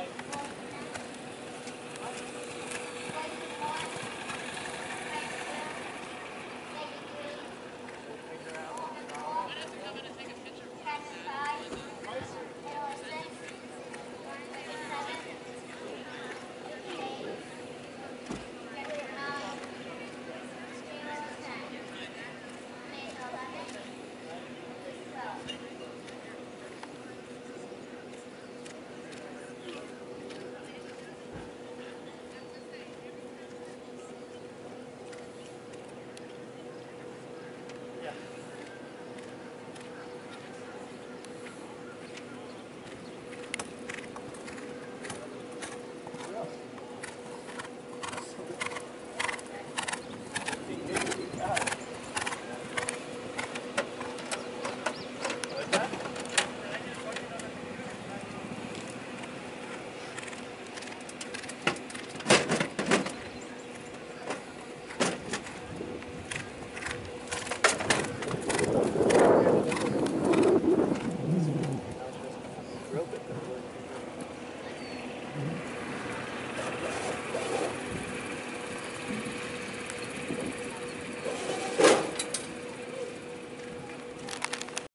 Bye.